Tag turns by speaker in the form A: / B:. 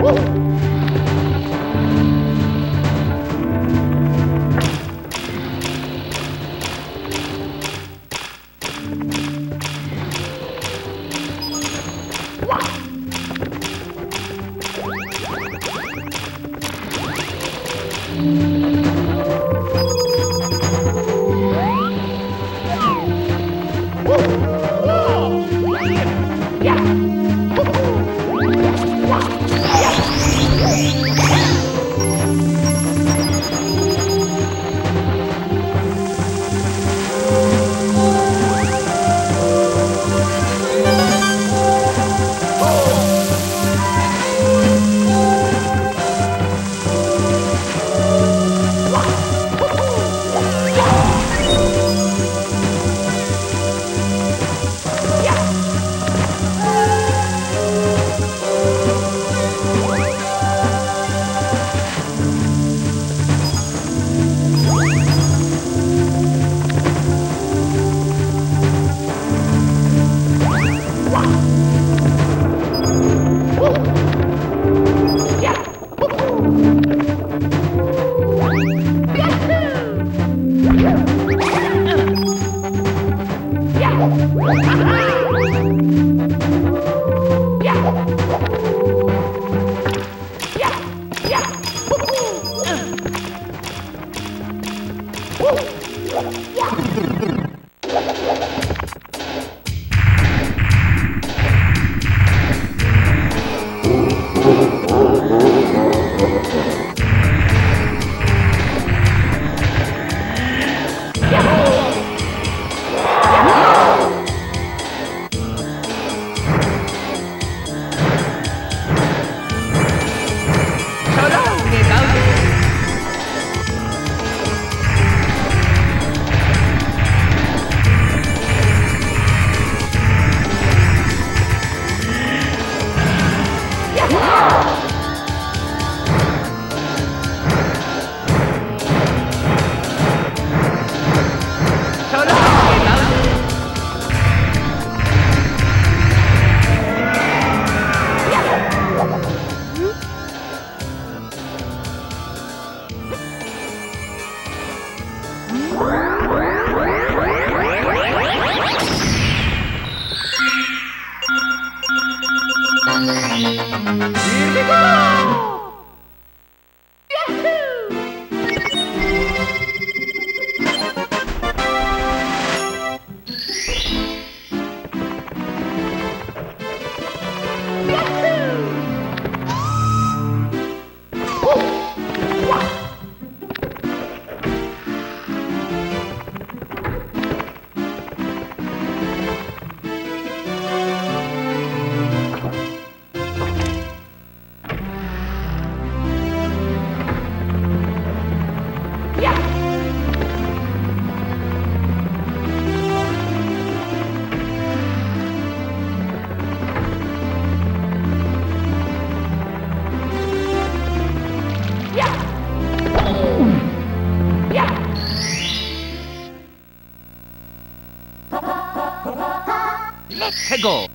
A: Woo! Here we go! Let's go!